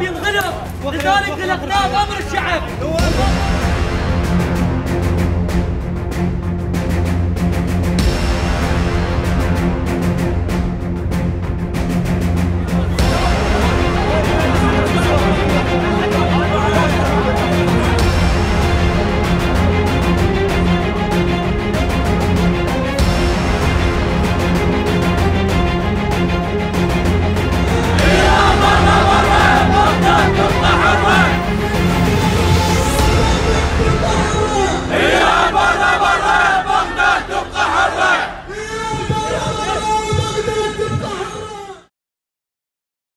الشعب ينغلق لذلك غلقناه بامر الشعب.